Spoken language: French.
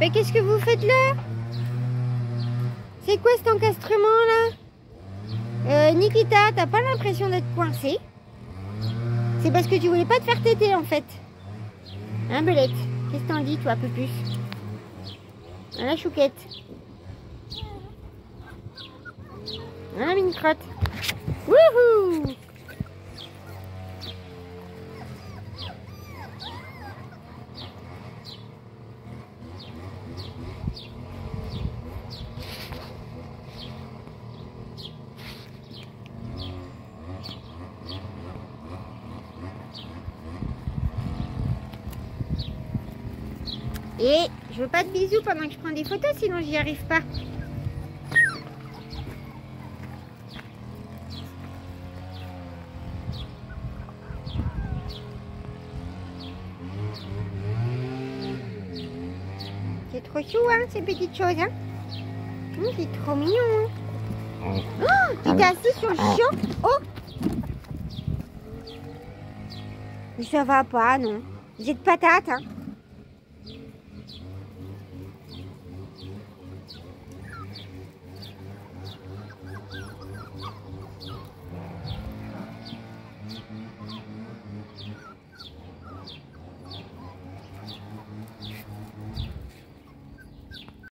Mais qu'est-ce que vous faites là C'est quoi cet encastrement là euh, Nikita, t'as pas l'impression d'être coincé C'est parce que tu voulais pas te faire téter en fait. Hein Belette Qu'est-ce que t'en dis toi, Pupus Hein la chouquette Hein mini crotte Et je veux pas de bisous pendant que je prends des photos, sinon j'y arrive pas. C'est trop chou, hein, ces petites choses, hein. Hum, C'est trop mignon, hein. Oh, tu t'es assis sur le chiot Oh. Mais ça va pas, non. Vous êtes patate, hein Thank you.